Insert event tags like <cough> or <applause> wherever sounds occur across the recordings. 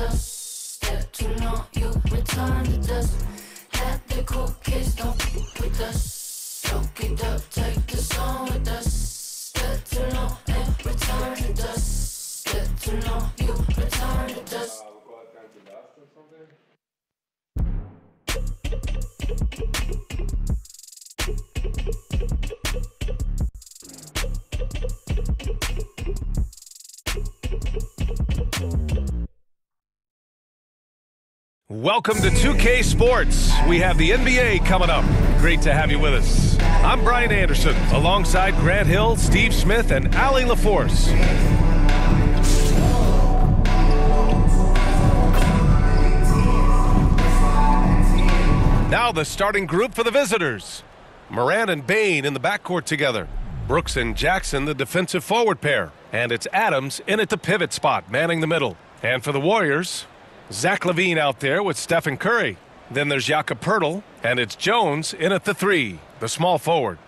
dust. Step too long, you return to dust. Had the cool kids, don't with us. Soak it up, take the song with us. Welcome to 2K Sports. We have the NBA coming up. Great to have you with us. I'm Brian Anderson, alongside Grant Hill, Steve Smith, and Allie LaForce. Now the starting group for the visitors. Morant and Bane in the backcourt together. Brooks and Jackson, the defensive forward pair. And it's Adams in at the pivot spot, manning the middle. And for the Warriors, Zach LaVine out there with Stephen Curry. Then there's Jakob Poeltl, and it's Jones in at the three, the small forward.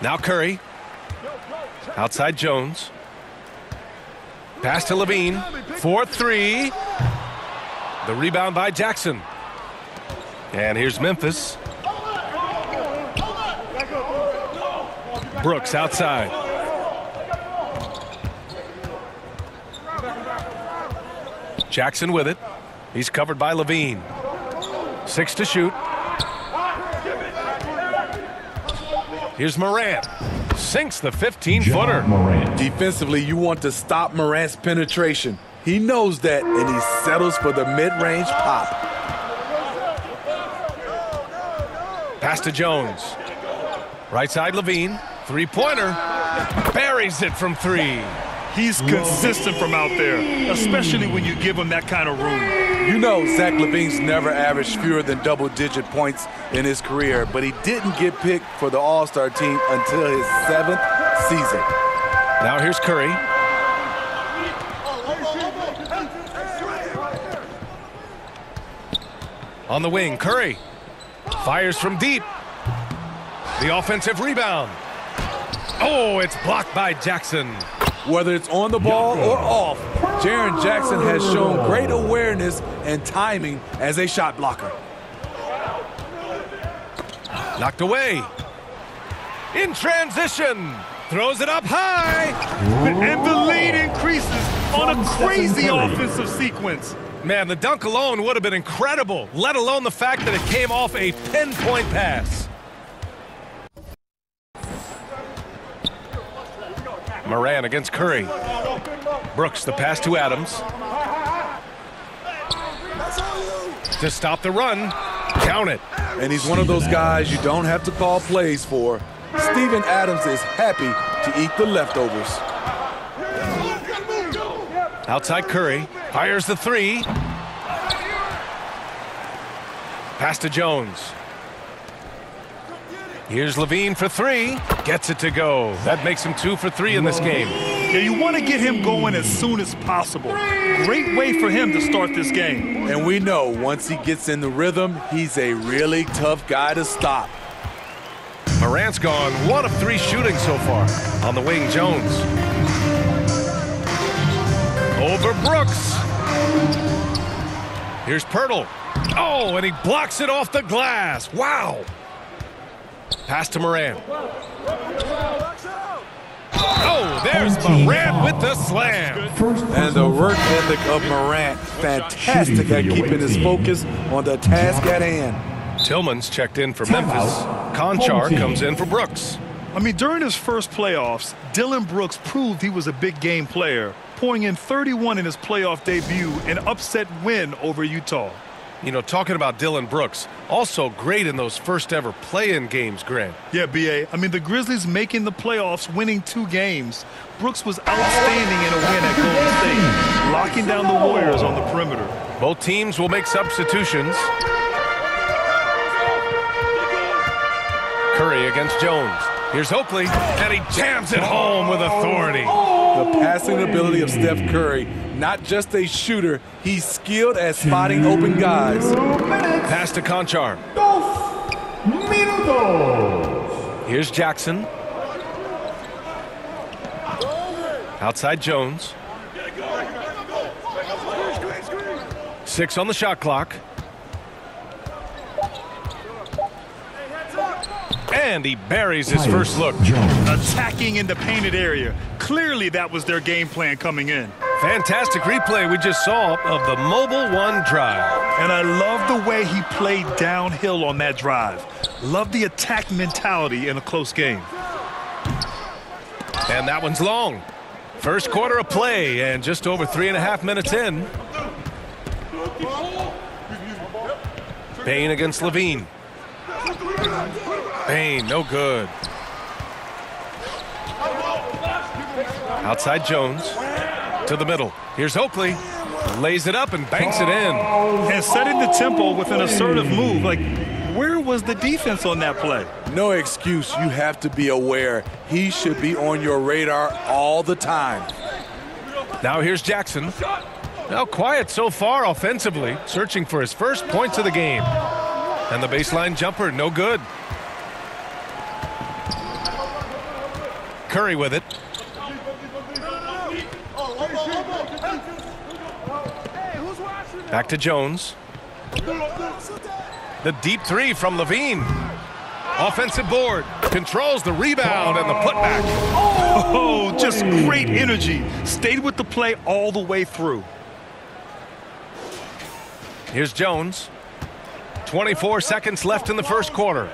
Now Curry. Outside Jones. Pass to LaVine. 4-3. The rebound by Jackson. And here's Memphis. Brooks outside. Jackson with it. He's covered by LaVine. Six to shoot. Here's Morant. Sinks the 15-footer. Defensively, you want to stop Morant's penetration. He knows that, and he settles for the mid-range pop. Pass to Jones. Right side LaVine. Three-pointer. Buries it from three. He's consistent from out there, especially when you give him that kind of room. You know Zach LaVine's never averaged fewer than double-digit points in his career, but he didn't get picked for the All-Star team until his seventh season. Now here's Curry. On the wing, Curry. Fires from deep. The offensive rebound. Oh, it's blocked by Jackson. Whether it's on the ball or off, Jaren Jackson has shown great awareness and timing as a shot blocker. Knocked away. In transition. Throws it up high. And the lead increases on a crazy offensive sequence. Man, the dunk alone would have been incredible, let alone the fact that it came off a pinpoint pass. Morant against Curry. Brooks, the pass to Adams. To stop the run. Count it. And he's one of those guys you don't have to call plays for. Steven Adams is happy to eat the leftovers. Outside Curry. Fires the three. Pass to Jones. Here's LaVine for three. Gets it to go. That makes him two for three in this game. Yeah, you want to get him going as soon as possible. Great way for him to start this game. And we know once he gets in the rhythm, he's a really tough guy to stop. Morant's gone one of three shooting so far. On the wing, Jones. Over Brooks. Here's Poeltl. Oh, and he blocks it off the glass. Wow. Pass to Morant. Oh, there's Morant with the slam. And the work ethic of Morant, fantastic at keeping his focus on the task at hand. Tillman's checked in for Memphis. Konchar comes in for Brooks. I mean, during his first playoffs, Dillon Brooks proved he was a big game player, pouring in 31 in his playoff debut, an upset win over Utah. You know, talking about Dillon Brooks, also great in those first ever play-in games, Grant. Yeah, B.A. I mean, the Grizzlies making the playoffs, winning two games. Brooks was outstanding in a win at Golden State, locking down the Warriors on the perimeter. Both teams will make substitutions. Curry against Jones. Here's Oakley, and he jams it home with authority. The passing ability of Steph Curry. Not just a shooter, he's skilled at spotting open guys. Pass to Konchar. Here's Jackson. Outside Jones. Six on the shot clock. And he buries his first look. Attacking in the painted area. Clearly that was their game plan coming in. Fantastic replay we just saw of the Mobile One drive. And I love the way he played downhill on that drive. Love the attack mentality in a close game. And that one's long. First quarter of play and just over three and a half minutes in. Bane against LaVine. Bane, no good. Outside Jones to the middle. Here's Oakley. Lays it up and banks it in. And setting the tempo with an assertive move. Like, where was the defense on that play? No excuse. You have to be aware. He should be on your radar all the time. Now here's Jackson. Now quiet so far offensively, searching for his first points of the game. And the baseline jumper, no good. Curry with it. Back to Jones. The deep three from LaVine. Offensive board. Controls the rebound and the putback. Oh, oh just great energy. Stayed with the play all the way through. Here's Jones. 24 seconds left in the first quarter.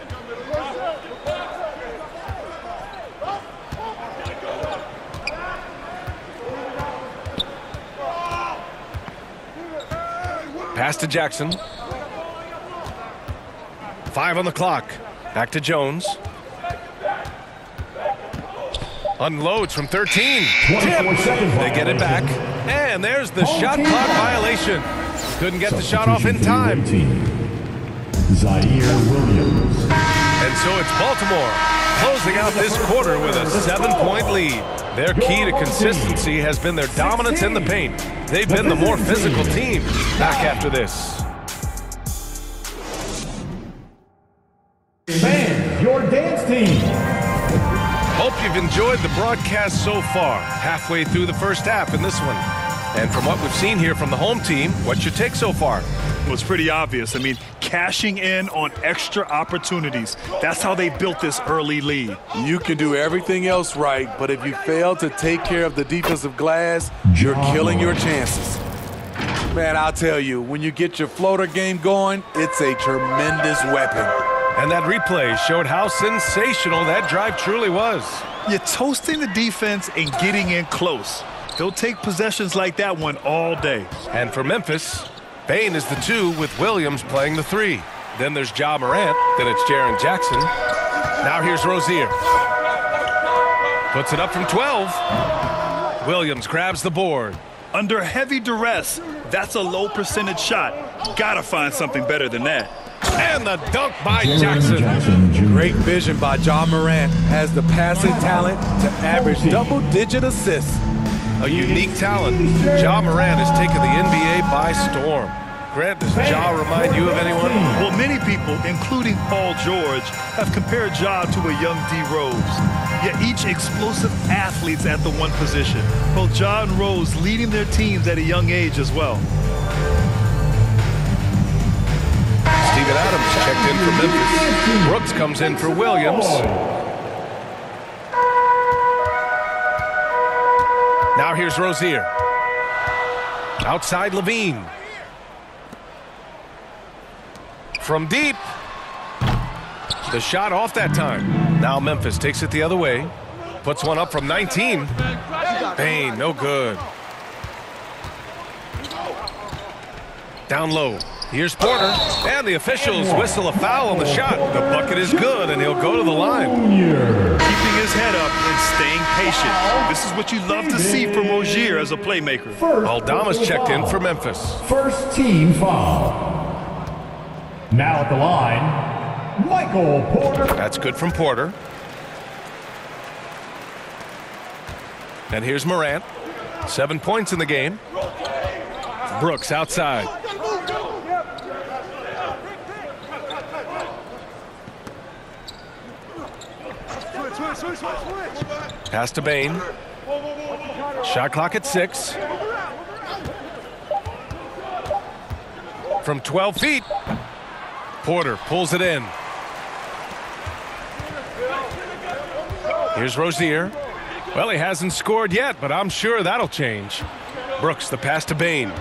Pass to Jackson. Five on the clock. Back to Jones. Unloads from 13. Tip. They get it back. And there's the shot clock violation. Couldn't get the shot off in time. Ziaire Williams. And so it's Baltimore closing out this quarter with a seven-point lead. Their key to consistency has been their dominance in the paint. They've been the more physical team. Back after this. Man, your dance team. Hope you've enjoyed the broadcast so far. Halfway through the first half in this one. And from what we've seen here from the home team, what's your take so far? Well, it's pretty obvious. I mean, cashing in on extra opportunities. That's how they built this early lead. You can do everything else right, but if you fail to take care of the defensive glass, you're killing your chances. Man, I'll tell you, when you get your floater game going, it's a tremendous weapon. And that replay showed how sensational that drive truly was. You're toasting the defense and getting in close. They'll take possessions like that one all day. And for Memphis, Bane is the two with Williams playing the three. Then there's Ja Morant, then it's Jaren Jackson. Now here's Rozier. Puts it up from 12. Williams grabs the board. Under heavy duress, that's a low percentage shot. Gotta find something better than that. And the dunk by Jackson. Jackson Great vision by John Morant. Has the passing talent to average double-digit assists. A unique talent. Ja Morant has taken the NBA by storm. Grant, does Ja remind you of anyone? Well, many people, including Paul George, have compared Ja to a young D. Rose. Yet each explosive athletes at the one position. Both Ja and Rose leading their teams at a young age as well. Steven Adams checked in for Memphis. Brooks comes in for Williams. Now here's Rozier. Outside LaVine. From deep. The shot off that time. Now Memphis takes it the other way. Puts one up from 19. Bane, no good. Down low. Here's Porter. And the officials whistle a foul on the shot. The bucket is good, and he'll go to the line. Keeping his head up and staying patient. This is what you love to see from Rozier as a playmaker. Aldamas checked in for Memphis. First team foul. Now at the line, Michael Porter. That's good from Porter. And here's Morant. Seven points in the game. Brooks outside. Pass to Bane. Shot clock at six. From 12 feet. Porter pulls it in. Here's Rozier. Well, he hasn't scored yet, but I'm sure that'll change. Brooks, the pass to Bane.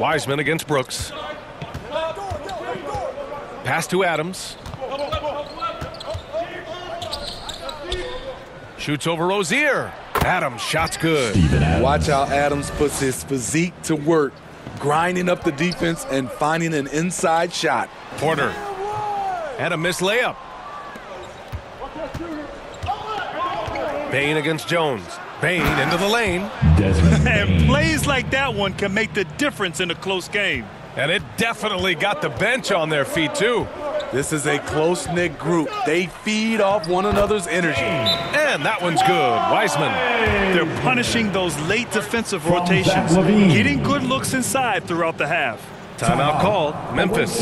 Wiseman against Brooks. Pass to Adams. Shoots over Rozier. Adams, shot's good. Adams. Watch how Adams puts his physique to work, grinding up the defense and finding an inside shot. Porter. had a missed layup. Bane against Jones. Bane into the lane. <laughs> And plays like that one can make the difference in a close game. And it definitely got the bench on their feet, too. This is a close knit group. They feed off one another's energy. And that one's good. Wiseman. They're punishing those late defensive From rotations, getting good looks inside throughout the half. Timeout called. Memphis.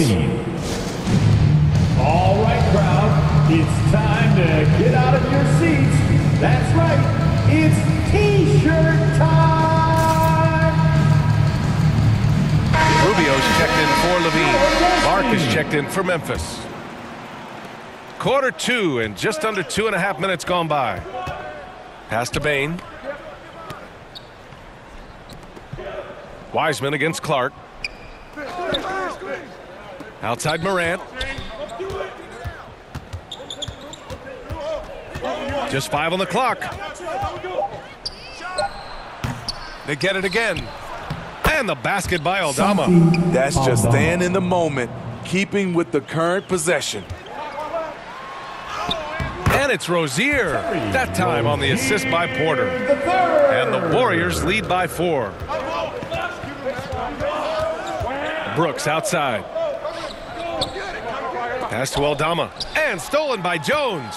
All right, crowd. It's time to get out of your seats. That's right. It's T-shirt time. Checked in for LaVine. Mark is checked in for Memphis. Quarter two and just under two and a half minutes gone by. Pass to Bane. Wiseman against Clark. Outside Morant. Just five on the clock. They get it again. And the basket by Aldama. That's just staying in the moment, keeping with the current possession. And it's Rozier. That time on the assist by Porter. And the Warriors lead by four. Brooks outside. Pass to Aldama. And stolen by Jones.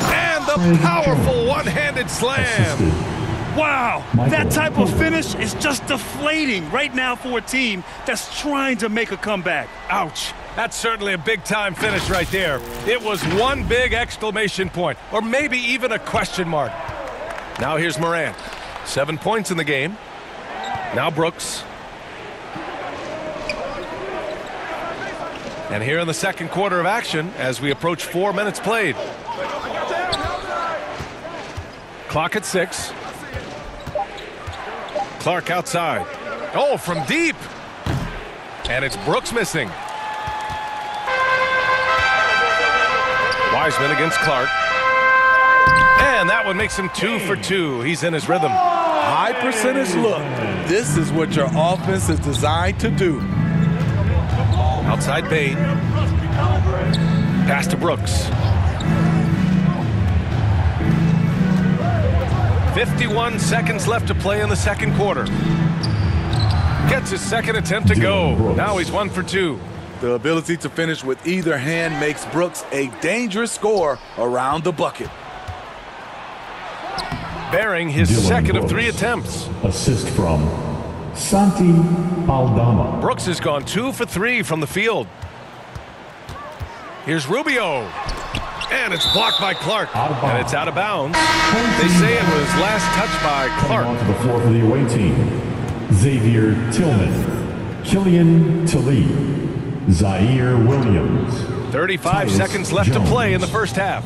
And the powerful one-handed slam. Wow, that type of finish is just deflating right now for a team that's trying to make a comeback. Ouch. That's certainly a big-time finish right there. It was one big exclamation point, or maybe even a question mark. Now here's Morant. Seven points in the game. Now Brooks. And here in the second quarter of action, as we approach four minutes played. Clock at six. Clark outside. Oh, from deep. And it's Brooks missing. Wiseman against Clark. And that one makes him two for two. He's in his rhythm. High percentage look. This is what your offense is designed to do. Outside Bane. Pass to Brooks. 51 seconds left to play in the second quarter. Gets his second attempt to go. Now he's one for two. The ability to finish with either hand makes Brooks a dangerous scorer around the bucket. Bearing his Dylan second of three attempts. Assist from Santi Aldama. Brooks has gone two for three from the field. Here's Rubio. And it's blocked by Clark. And it's out of bounds. They say it was last touched by Coming Clark. onto the floor for the away team. Xavier Tillman. Killian Tillie. Ziaire Williams. 35 Tyus seconds left to play in the first half.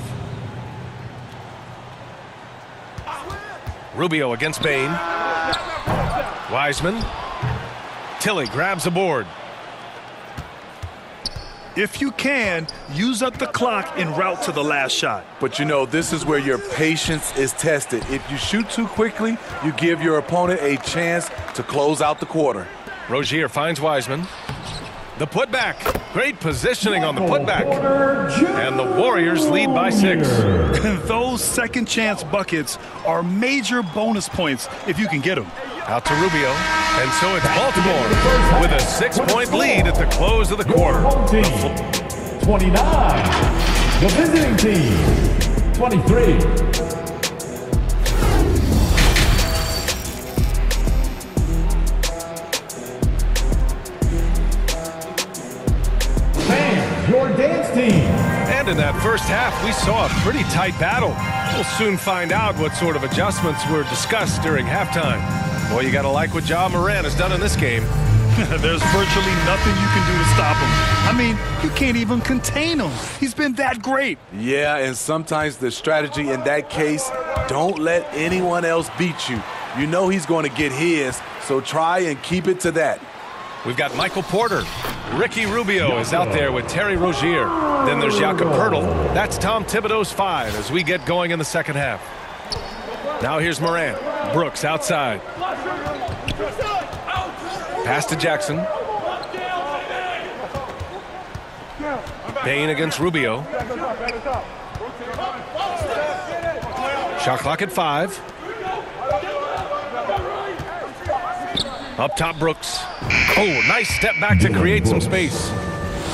Rubio against Bane. Wiseman. Tillie grabs the board. If you can, use up the clock en route to the last shot. But you know, this is where your patience is tested. If you shoot too quickly, you give your opponent a chance to close out the quarter. Rozier finds Wiseman. The putback. Great positioning on the putback. And the Warriors lead by six. <laughs> Those second chance buckets are major bonus points if you can get them. Out to Rubio. And so it's Baltimore with a six-point lead at the close of the quarter. Team. 29. The visiting team, 23. Fans, your dance team. And in that first half, we saw a pretty tight battle. We'll soon find out what sort of adjustments were discussed during halftime. Boy, you got to like what Ja Morant has done in this game. <laughs> There's virtually nothing you can do to stop him. I mean, you can't even contain him. He's been that great. Yeah, and sometimes the strategy in that case, don't let anyone else beat you. You know he's going to get his, so try and keep it to that. We've got Michael Porter. Ricky Rubio is out there with Terry Rozier. Then there's Jakob Poeltl. That's Tom Thibodeau's five as we get going in the second half. Now here's Morant. Brooks outside. Pass to Jackson. Bane against Rubio. Shot clock at five. Up top, Brooks. Oh, nice step back to create some space.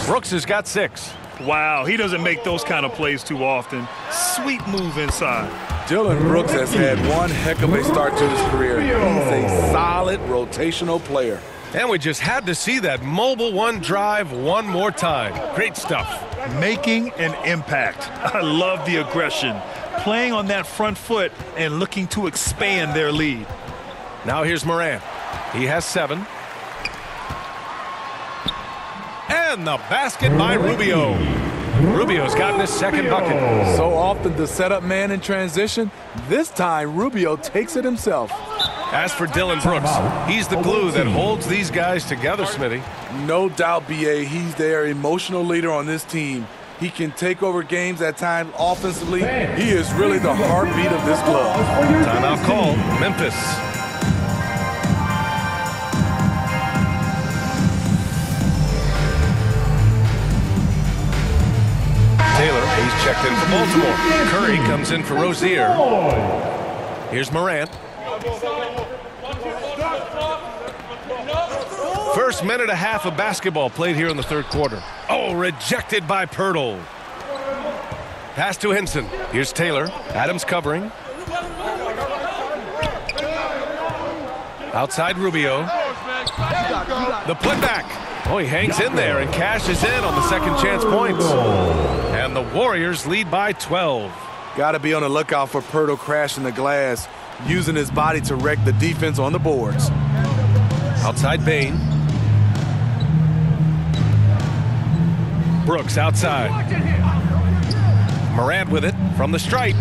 Brooks has got six. Wow, he doesn't make those kind of plays too often. Sweet move inside. Dillon Brooks has had one heck of a start to his career. He's a solid rotational player. And we just had to see that mobile one drive one more time. Great stuff. Making an impact. <laughs> I love the aggression. Playing on that front foot and looking to expand their lead. Now here's Morant. He has seven. And the basket by Rubio. Rubio's gotten his second bucket. So often the setup man in transition, this time Rubio takes it himself. As for Dillon Brooks, he's the glue that holds these guys together, Smitty. No doubt, BA, he's their emotional leader on this team. He can take over games at times offensively. He is really the heartbeat of this club. Timeout call, Memphis. Taylor, he's checked in for Baltimore. Curry comes in for Rozier. Here's Morant. First minute and a half of basketball played here in the third quarter. Oh, rejected by Poeltl. Pass to Henson. Here's Taylor. Adams covering. Outside Rubio. The putback. Oh, he hangs in there and cashes in on the second chance points. And the Warriors lead by 12. Got to be on the lookout for Poeltl crashing the glass, using his body to wreck the defense on the boards. Outside Bane. Brooks outside. Morant with it from the stripe.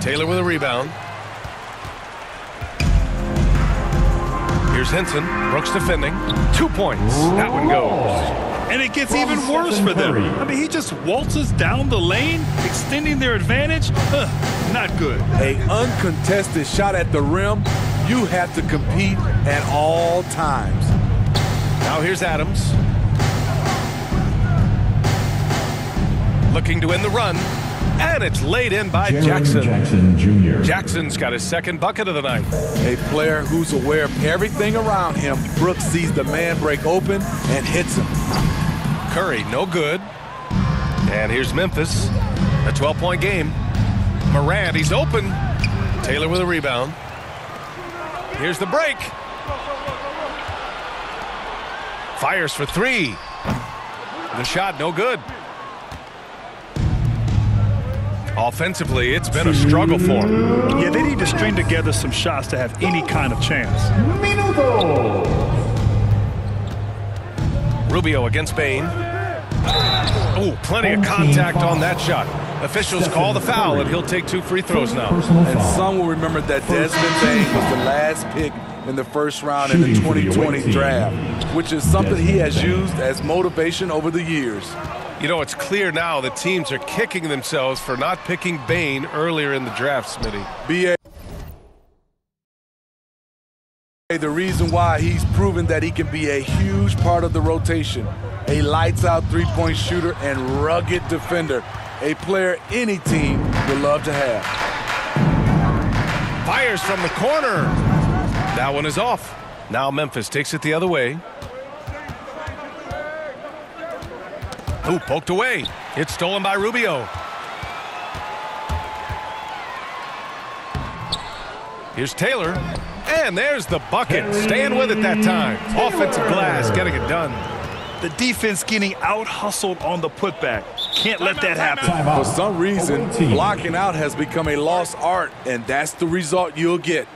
Taylor with a rebound. Here's Henson. Brooks defending. Two points. That one goes. And it gets even worse for them. I mean, he just waltzes down the lane, extending their advantage. Ugh, not good. A uncontested shot at the rim, you have to compete at all times. Now here's Adams. Looking to win the run. And it's laid in by Jaren Jackson. Jackson Jr. Jackson's got his second bucket of the night. A player who's aware of everything around him. Brooks sees the man break open and hits him. Curry, no good. And here's Memphis. A 12-point game. Morant, he's open. Taylor with a rebound. Here's the break. Fires for three. The shot, no good. Offensively, it's been a struggle for him. Yeah, they need to string together some shots to have any kind of chance. Minuto. Rubio against Bane. Oh, plenty of contact on that shot. Officials call the foul, and he'll take two free throws now. And some will remember that Desmond Bane was the last pick in the first round in the Shooting for the 2020 away draft, which is something he has used as motivation over the years. You know, it's clear now that teams are kicking themselves for not picking Bane earlier in the draft, Smitty. BA. The reason why he's proven that he can be a huge part of the rotation, a lights out three point shooter and rugged defender, a player any team would love to have. Fires from the corner. That one is off. Now Memphis takes it the other way. Ooh, poked away. It's stolen by Rubio. Here's Taylor. And there's the bucket. Staying with it that time. Offensive glass getting it done. The defense getting out-hustled on the putback. Can't let that happen. For some reason, blocking out has become a lost art, and that's the result you'll get.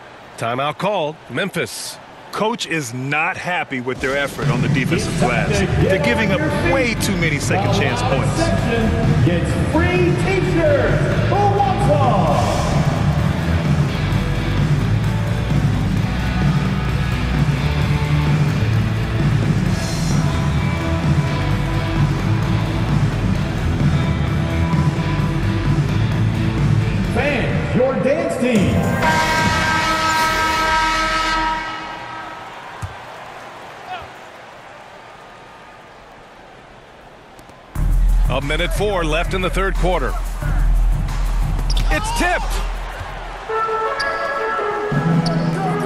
Timeout called. Memphis. Coach is not happy with their effort on the defensive glass. They're giving up way too many second chance points. Gets free t-shirts. Who wants minute four left in the third quarter. It's tipped.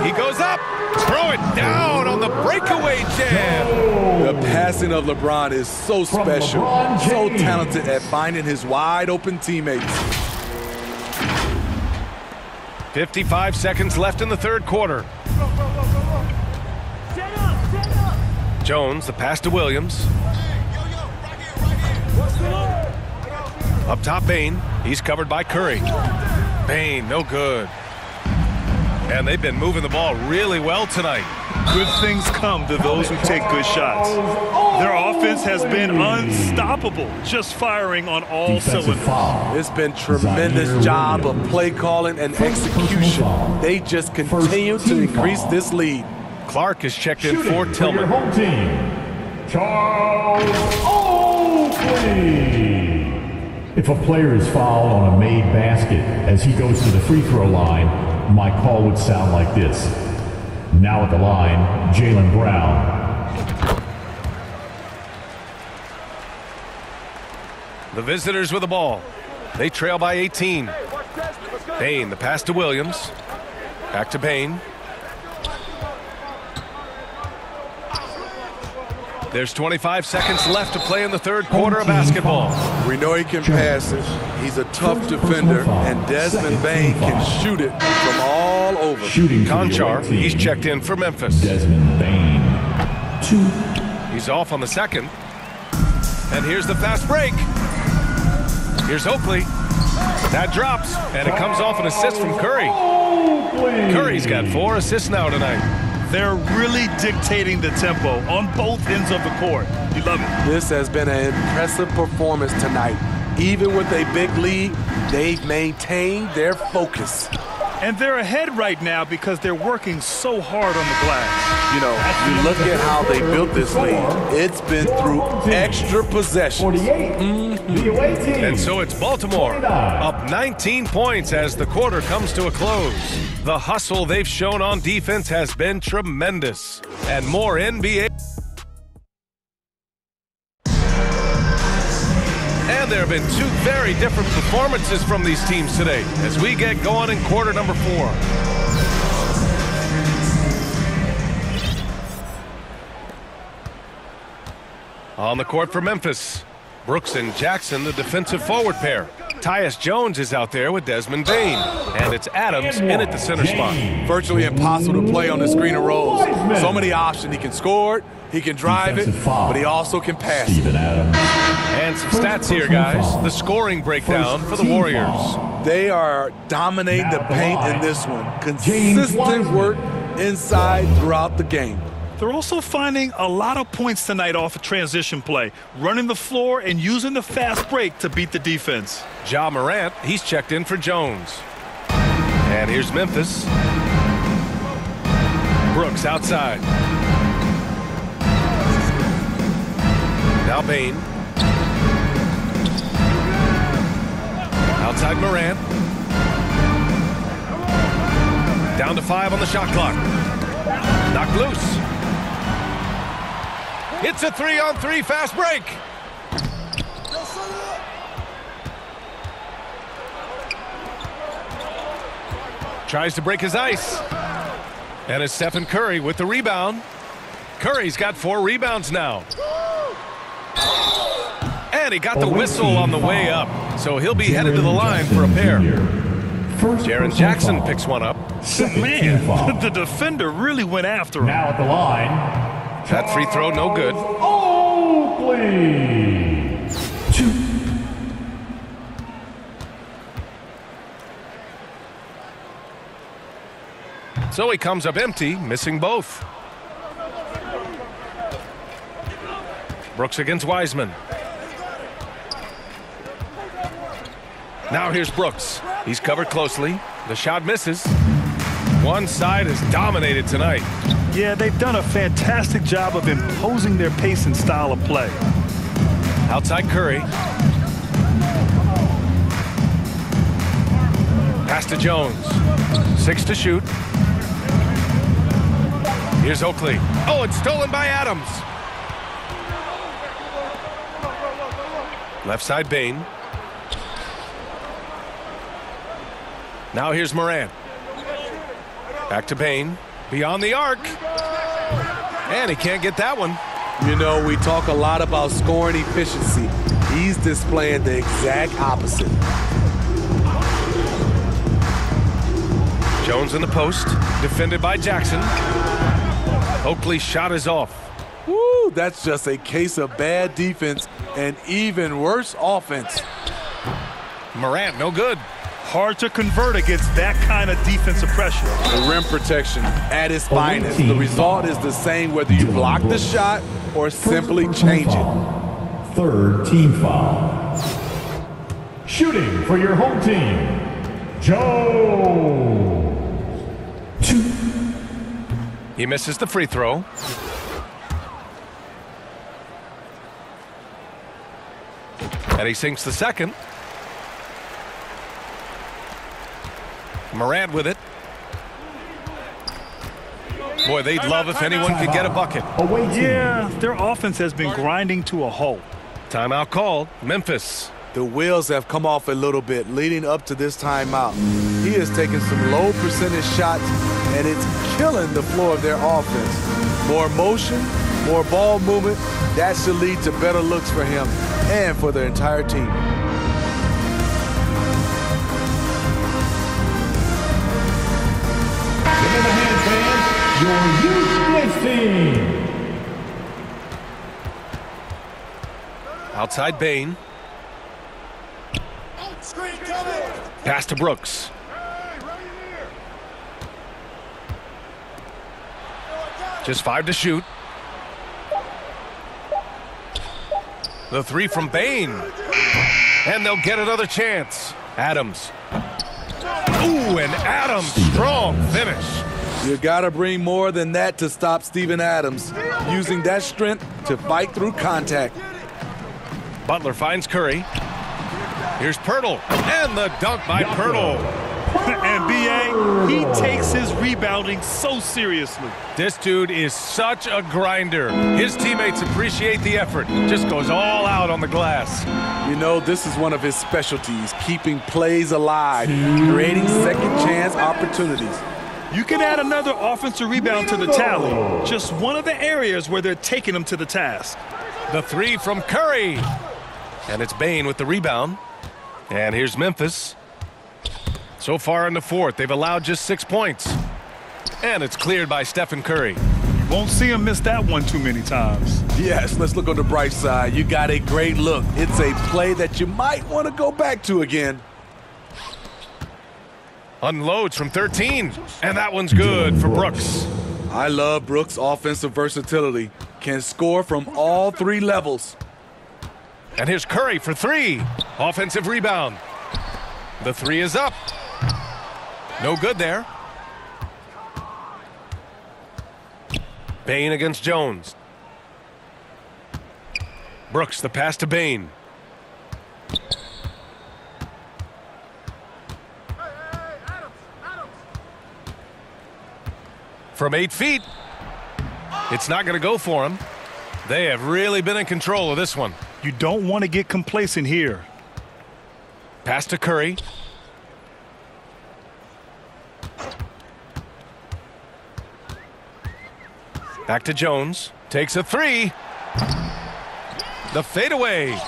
He goes up. Throw it down on the breakaway jam. The passing of LeBron is so special, so talented at finding his wide open teammates. 55 seconds left in the third quarter. Jones, the pass to Williams. Up top, Bane. He's covered by Curry. Bane, no good. And they've been moving the ball really well tonight. Good things come to those who take good shots. Their offense has been unstoppable, just firing on all Defensive cylinders. foul. It's been tremendous job of play calling and execution. They just continue to increase this lead. Clark is checked in Shooting for for your home team, Charles Oakley. If a player is fouled on a made basket as he goes to the free throw line, my call would sound like this. Now at the line, Jaylen Brown. The visitors with the ball. They trail by 18. Bane, the pass to Williams. Back to Bane. There's 25 seconds left to play in the third quarter of basketball. We know he can pass it. He's a tough defender, and Desmond Bane can shoot it from all over. Shooting Konchar, he's checked in for Memphis. Desmond Bane. Two. He's off on the second. And here's the fast break. Here's Oakley. That drops, and it comes off an assist from Curry. Curry's got four assists now tonight. They're really dictating the tempo on both ends of the court. You love it. This has been an impressive performance tonight. Even with a big lead, they've maintained their focus. And they're ahead right now because they're working so hard on the glass. You know, you look at how they built this lead. It's been through extra possessions. 48. The away. And so it's Baltimore up 19 points as the quarter comes to a close. The hustle they've shown on defense has been tremendous. And more NBA. There have been two very different performances from these teams today as we get going in quarter number four. On the court for Memphis, Brooks and Jackson, the defensive forward pair. Tyus Jones is out there with Desmond Bane. And it's Adams in at the center spot. Virtually impossible to play on the screen and rolls. So many options. He can score it, he can drive it, foul. but he also can pass. Steven Adams. And some stats here, guys. The scoring breakdown for the Warriors. They are dominating the paint in this one. Consistent work inside throughout the game. They're also finding a lot of points tonight off of transition play, running the floor and using the fast break to beat the defense. Ja Morant, he's checked in for Jones. And here's Memphis. Brooks outside. Now Bane. Outside Morant. Down to five on the shot clock. Knocked loose. It's a three on three fast break. Tries to break his ice. And it's Stephen Curry with the rebound. Curry's got four rebounds now. He got the whistle on the way up, so he'll be headed to the line for a pair. First Jaren Jackson picks one up. Man, <laughs> the defender really went after him. Now at the line, That free throw, no good. Oh, Oakley. Two. So he comes up empty, missing both. Brooks against Wiseman. Now here's Brooks. He's covered closely. The shot misses. One side is dominated tonight. Yeah, they've done a fantastic job of imposing their pace and style of play. Outside Curry. Pass to Jones. Six to shoot. Here's Oakley. Oh, it's stolen by Adams. Left side Bane. Now here's Morant. Back to Bane. Beyond the arc. And he can't get that one. You know, we talk a lot about scoring efficiency. He's displaying the exact opposite. Jones in the post, defended by Jackson. Oakley's shot is off. Woo, that's just a case of bad defense and even worse offense. Morant, no good. Hard to convert against that kind of defensive pressure. The rim protection at its finest. The result is the same whether you block the shot or simply change it. Third team foul. Shooting for your home team, Joe. Two. He misses the free throw. And he sinks the second. Morant with it. Boy, they'd love if anyone could get a bucket. Away. Yeah, their offense has been grinding to a halt. Timeout called. Memphis. The wheels have come off a little bit leading up to this timeout. He has taken some low percentage shots, and it's killing the floor of their offense. More motion, more ball movement, that should lead to better looks for him and for their entire team. Hand, fans. Your team. Outside Bane. Pass to Brooks. Just five to shoot. The three from Bane. And they'll get another chance. Adams. Ooh, and Adams, strong finish. You gotta bring more than that to stop Steven Adams, using that strength to fight through contact. Butler finds Curry. Here's Poeltl. And the dunk by Poeltl. <laughs> and B.A., he takes his rebounding so seriously. This dude is such a grinder. His teammates appreciate the effort. Just goes all out on the glass. You know, this is one of his specialties, keeping plays alive, creating second chance opportunities. You can add another offensive rebound to the tally. Just one of the areas where they're taking him to the task. The three from Curry. And it's Bane with the rebound. And here's Memphis. So far in the fourth, they've allowed just six points. And it's cleared by Stephen Curry. You won't see him miss that one too many times. Yes, let's look on the bright side. You got a great look. It's a play that you might want to go back to again. Unloads from 13. And that one's good for Brooks. I love Brooks' offensive versatility. Can score from all three levels. And here's Curry for three. Offensive rebound. The three is up. No good there. Bane against Jones. Brooks, the pass to Bane. From eight feet. It's not going to go for him. They have really been in control of this one. You don't want to get complacent here. Pass to Curry. Back to Jones. Takes a three. The fadeaway.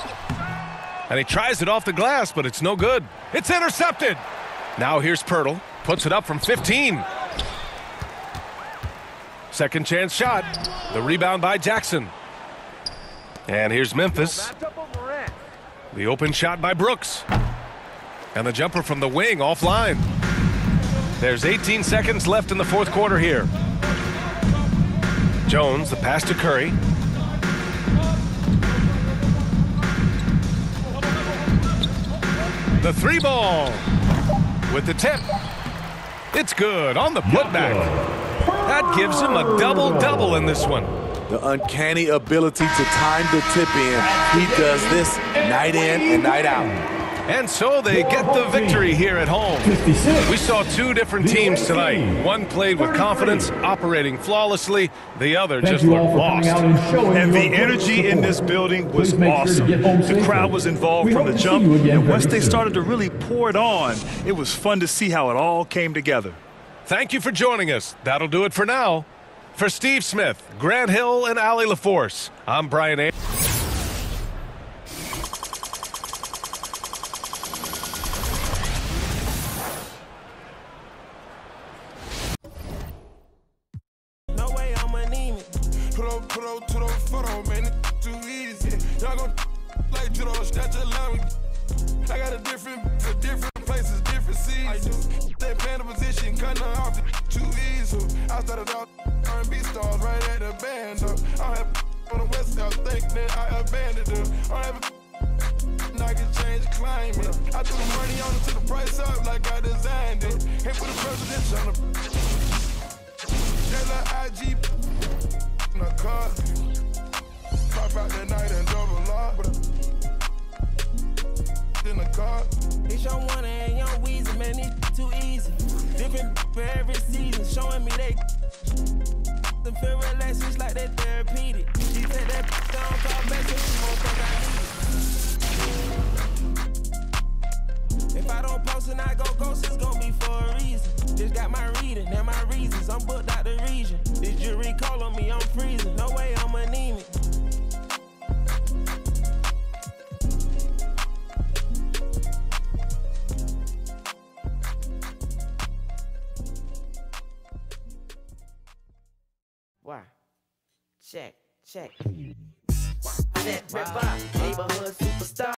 And he tries it off the glass, but it's no good. It's intercepted. Now here's Poeltl. Puts it up from 15. Second chance shot. The rebound by Jackson. And here's Memphis. The open shot by Brooks. And the jumper from the wing offline. There's 18 seconds left in the fourth quarter here. Jones, the pass to Curry. The three ball with the tip. It's good on the putback. That gives him a double-double in this one. The uncanny ability to time the tip in. He does this night in and night out. And so they get the victory here at home. We saw two different teams tonight. One played with confidence, operating flawlessly. The other just looked lost. and showing And your the energy in this building was Please make sure to awesome. The crowd was involved from the jump, and once they started to really pour it on, it was fun to see how it all came together. Thank you for joining us. That'll do it for now. For Steve Smith, Grant Hill, and Allie LaForce, I'm Brian A. Put up, put up to the photo, man, it's too easy. Y'all gon' like to the statue line. I got a different, for different places, different seasons. They playing the position, cutting her off, too easy. I started out R&B stars right at the band. Up. I had on the west coast, think that I abandoned them. I have I can change climate. I threw the money on it to the price up like I designed it. Can't put a president on the. That little IG in a car. Pop out that night and double up. In the car. It's your one and young Weezy, man, it's too easy. Different for every season, showing me they the feel relaxed, like they therapeutic. She take that down, call back, so she won't think I If I don't post and I go ghost, it's gonna be for a reason. Just got my reading and my reasons. I'm booked out the region. This jury call on me, I'm freezing. No way I'm anemic. Why? Check, check. Net ripper, neighborhood superstar.